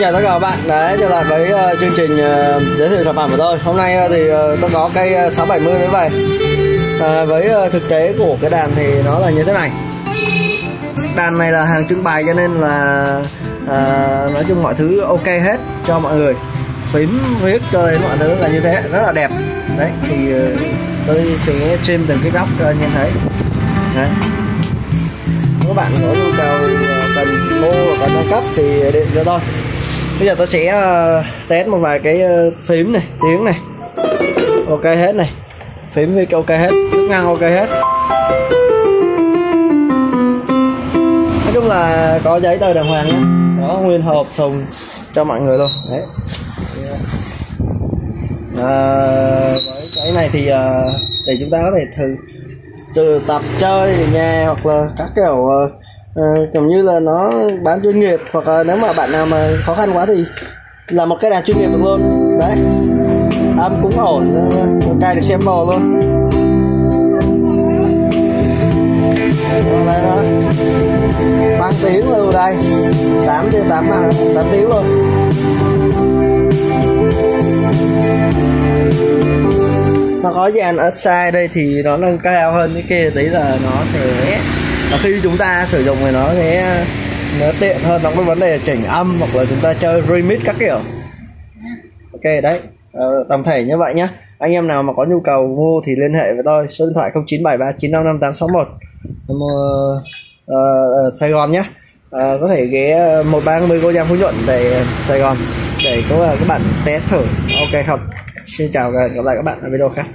chào tất cả các bạn. Đấy trở lại với uh, chương trình uh, giới thiệu sản phẩm của tôi. Hôm nay uh, thì uh, tôi có cây uh, 670 mới về. Uh, với uh, thực tế của cái đàn thì nó là như thế này. Đàn này là hàng trưng bày cho nên là uh, nói chung mọi thứ ok hết cho mọi người. Phím viết cho đến mọi thứ là như thế rất là đẹp. Đấy thì uh, tôi sẽ trim từng cái góc cho anh em thấy đấy. Các bạn có nhu cầu mua và nâng cấp thì điện cho tôi bây giờ tôi sẽ ờ, test một vài cái ờ, phím này tiếng này. Ok hết này. Phím viết ok hết chức năng ok hết. Nói chung là có giấy tờ đàng hoàng nhé có nguyên hộp thùng cho mọi người luôn. Đấy. À, với cái này thì để chúng ta có thể thử từ tập chơi ở nhà hoặc là các kiểu uh, Ờ, kiểu như là nó bán chuyên nghiệp hoặc là nếu mà bạn nào mà khó khăn quá thì là một cái đàn chuyên nghiệp được luôn. Đấy. Âm cũng ổn ờ, cài được xem bò luôn. Đây đó. Băng tiếng lưu đây 8 tiếng 8 8 tiếng luôn. Nó có dàn ở sai đây thì nó nâng cao hơn cái kia, tí là nó sẽ và khi chúng ta sử dụng thì nó sẽ nó tiện hơn trong cái vấn đề chỉnh âm hoặc là chúng ta chơi remix các kiểu. Ok đấy. Ờ, à, tổng thể như vậy nhé anh em nào mà có nhu cầu mua thì liên hệ với tôi. Số điện thoại 0973955861 mua uh, Sài Gòn nhé uh, có thể ghé một ba mươi cô Giang Phú Nhuận để Sài Gòn để có các bạn test thử. Ok không? Xin chào và hẹn gặp lại các bạn ở video khác.